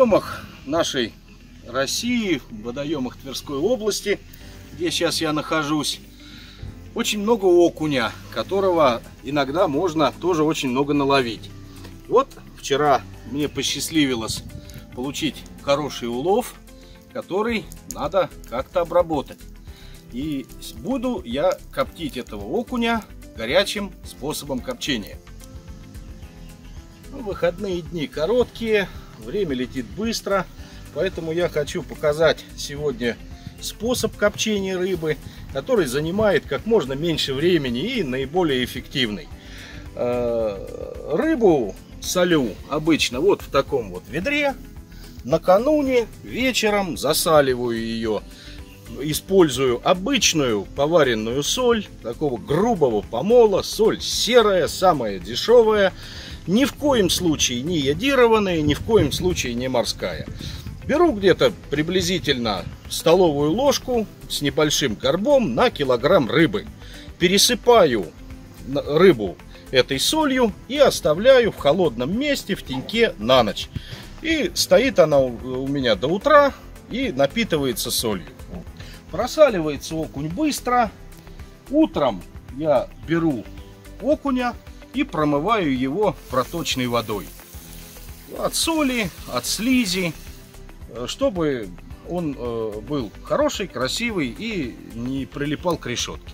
водоемах нашей России, в водоемах Тверской области, где сейчас я нахожусь, очень много окуня, которого иногда можно тоже очень много наловить. Вот вчера мне посчастливилось получить хороший улов, который надо как-то обработать. И буду я коптить этого окуня горячим способом копчения. Ну, выходные дни короткие, время летит быстро, поэтому я хочу показать сегодня способ копчения рыбы, который занимает как можно меньше времени и наиболее эффективный. Э, рыбу солю обычно вот в таком вот ведре. Накануне вечером засаливаю ее. Использую обычную поваренную соль, такого грубого помола, соль серая, самая дешевая. Ни в коем случае не йодированная, ни в коем случае не морская. Беру где-то приблизительно столовую ложку с небольшим горбом на килограмм рыбы. Пересыпаю рыбу этой солью и оставляю в холодном месте в теньке на ночь. И стоит она у меня до утра и напитывается солью. Просаливается окунь быстро. Утром я беру окуня и промываю его проточной водой. От соли, от слизи, э, чтобы он э, был хороший, красивый и не прилипал к решетке.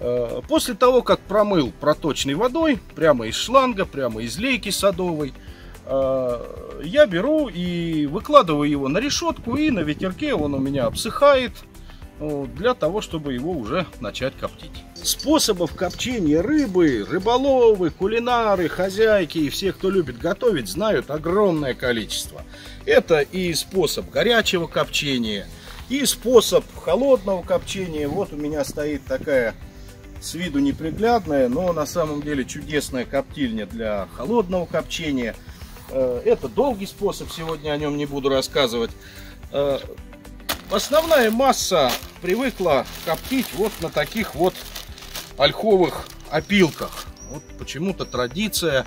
Э, после того, как промыл проточной водой, прямо из шланга, прямо из лейки садовой, я беру и выкладываю его на решетку, и на ветерке он у меня обсыхает, для того, чтобы его уже начать коптить. Способов копчения рыбы, рыболовы, кулинары, хозяйки и все, кто любит готовить, знают огромное количество. Это и способ горячего копчения, и способ холодного копчения. Вот у меня стоит такая с виду неприглядная, но на самом деле чудесная коптильня для холодного копчения. Э, это долгий способ, сегодня о нем не буду рассказывать. Основная масса привыкла коптить вот на таких вот ольховых опилках. Вот почему-то традиция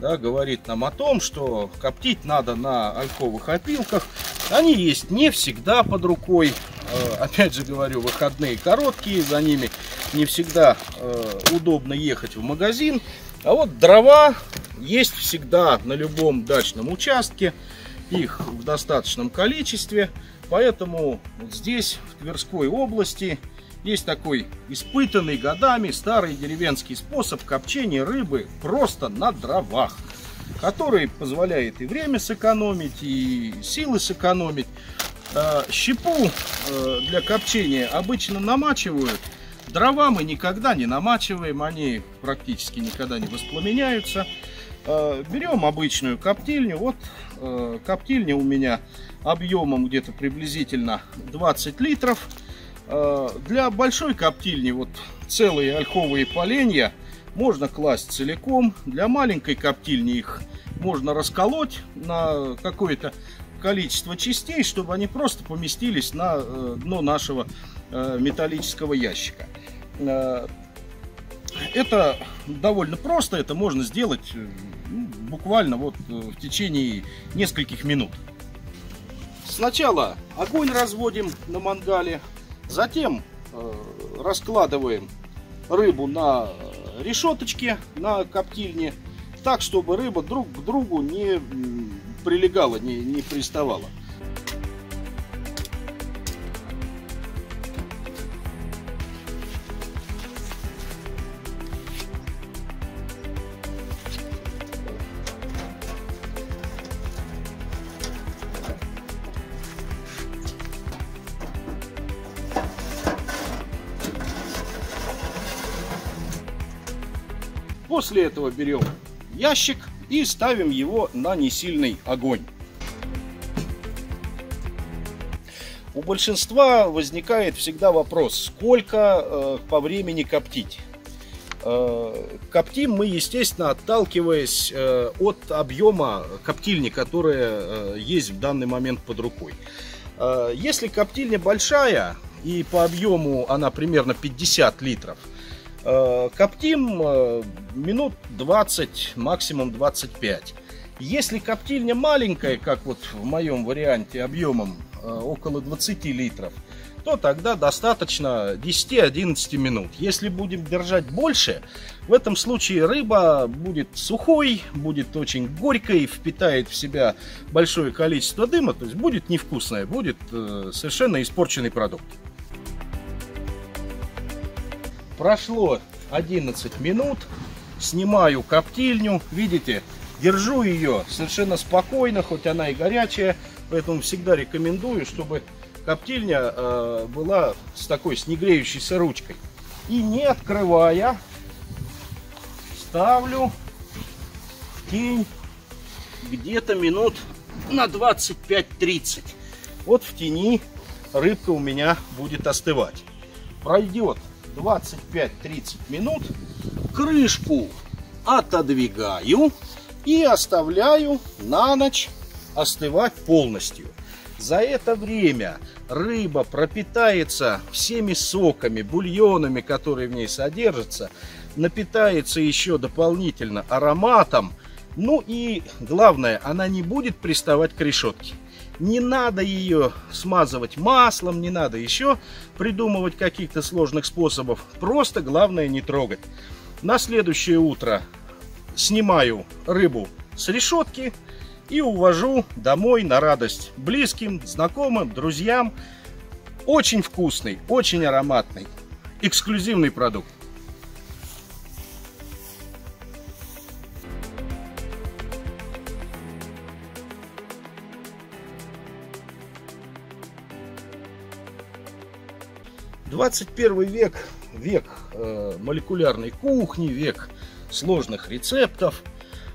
да, говорит нам о том, что коптить надо на ольховых опилках. Они есть не всегда под рукой. Э, опять же говорю, выходные короткие, за ними не всегда э, удобно ехать в магазин. А вот дрова есть всегда на любом дачном участке. Их в достаточном количестве. Поэтому вот здесь, в Тверской области, есть такой испытанный годами старый деревенский способ копчения рыбы просто на дровах, который позволяет и время сэкономить, и силы сэкономить. Э, щепу э, для копчения обычно намачивают. Дрова мы никогда не намачиваем, они практически никогда не воспламеняются. Э, берем обычную коптильню. Вот коптильня у меня объемом где-то приблизительно 20 литров. Э, для большой коптильни вот целые ольховые поленья можно класть целиком. Для маленькой коптильни их можно расколоть на какое-то количество частей, чтобы они просто поместились на э, дно нашего э, металлического ящика. Это довольно просто, это можно сделать ну, буквально вот в течение нескольких минут. Сначала огонь разводим на мангале, Затем э, раскладываем рыбу на решеточке, на коптильне, так, чтобы рыба друг к другу не прилегала, не, не приставала. После этого берем ящик и ставим его на несильный огонь. У большинства возникает всегда вопрос, сколько э, по времени коптить. Э, коптим мы, естественно, отталкиваясь э, от объема коптильни, которая э, есть в данный момент под рукой. Э, если коптильня большая и по объему она примерно 50 литров – коптим э, минут 20, максимум 25. Если коптильня маленькая, как вот в моем варианте объемом э, около 20 литров, то тогда достаточно 10-11 минут. Если будем держать больше, в этом случае рыба будет сухой, будет очень горькой, впитает в себя большое количество дыма, то есть будет невкусная, будет э, совершенно испорченный продукт. Прошло 11 минут, снимаю коптильню, видите, держу ее совершенно спокойно, хоть она и горячая, поэтому всегда рекомендую, чтобы коптильня э, была с такой с негреющейся ручкой. И не открывая, ставлю в тень где-то минут на 25-30. Вот в тени рыбка у меня будет остывать. Пройдет 25-30 минут, крышку отодвигаю и оставляю на ночь остывать полностью. За это время рыба пропитается всеми соками, бульонами, которые в ней содержатся, напитается еще дополнительно ароматом, ну и главное, она не будет приставать к решетке. Не надо ее смазывать маслом, не надо еще придумывать каких-то сложных способов. Просто главное не трогать. На следующее утро снимаю рыбу с решетки и увожу домой на радость близким, знакомым, друзьям. Очень вкусный, очень ароматный, эксклюзивный продукт. 21 век, век э, молекулярной кухни, век сложных рецептов.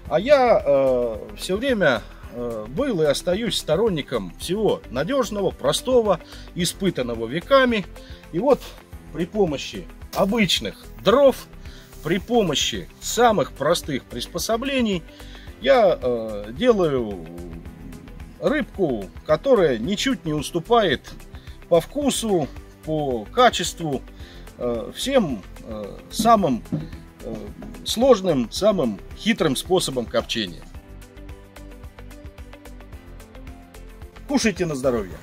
А я э, все время э, был и остаюсь сторонником всего надежного, простого, испытанного веками. И вот при помощи обычных дров, при помощи самых простых приспособлений я э, делаю рыбку, которая ничуть не уступает по вкусу, по качеству, э, всем э, самым э, сложным, самым хитрым способом копчения. Кушайте на здоровье!